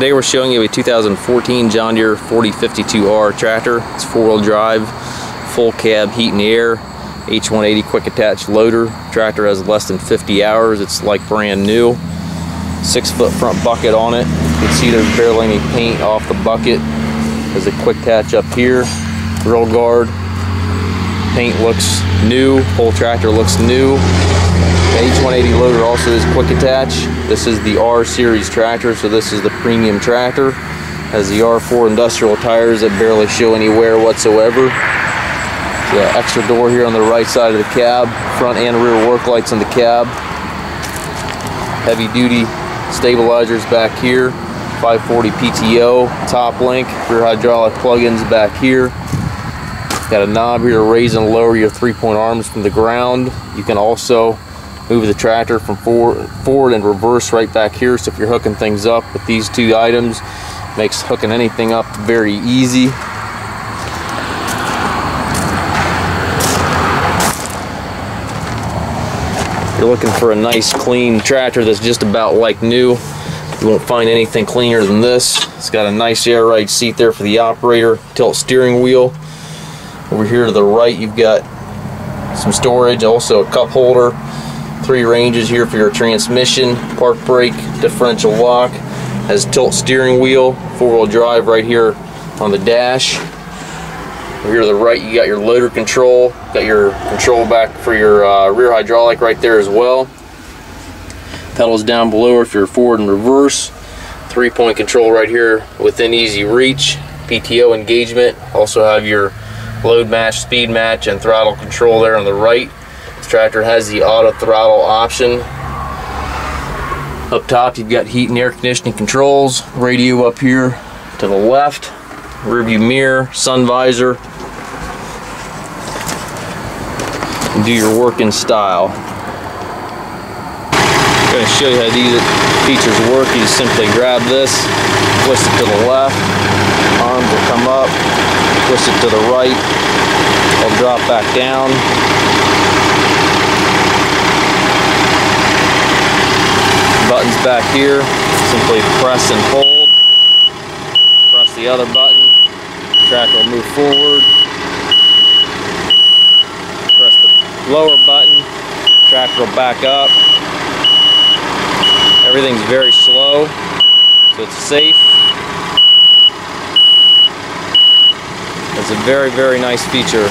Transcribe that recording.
Today we're showing you a 2014 John Deere 4052R tractor. It's four-wheel drive, full cab, heat and air, H180 quick attach loader. Tractor has less than 50 hours. It's like brand new. Six foot front bucket on it. You can see there's barely any paint off the bucket. There's a quick attach up here, grill guard. Paint looks new, whole tractor looks new. The H180 loader also is quick attach. This is the R series tractor, so this is the premium tractor. Has the R4 industrial tires that barely show any wear whatsoever. The extra door here on the right side of the cab, front and rear work lights on the cab. Heavy duty stabilizers back here, 540 PTO, top link, rear hydraulic plugins back here. Got a knob here to raise and lower your three-point arms from the ground. You can also move the tractor from forward, and reverse right back here. So if you're hooking things up with these two items, makes hooking anything up very easy. You're looking for a nice clean tractor that's just about like new. You won't find anything cleaner than this. It's got a nice air ride seat there for the operator, tilt steering wheel. Over here to the right you've got some storage, also a cup holder, three ranges here for your transmission, park brake, differential lock, has tilt steering wheel, four-wheel drive right here on the dash. Over here to the right you got your loader control, got your control back for your uh, rear hydraulic right there as well. Pedals down below if you're forward and reverse. Three-point control right here within easy reach. PTO engagement, also have your load match, speed match, and throttle control there on the right. Tractor has the auto throttle option. Up top, you've got heat and air conditioning controls, radio up here to the left, rear view mirror, sun visor. Do your work in style. I'm going to show you how these features work. You simply grab this, twist it to the left, arms will come up, twist it to the right, it'll drop back down. Buttons back here, simply press and hold. Press the other button, tractor will move forward. Press the lower button, tractor will back up. Everything's very slow, so it's safe. It's a very, very nice feature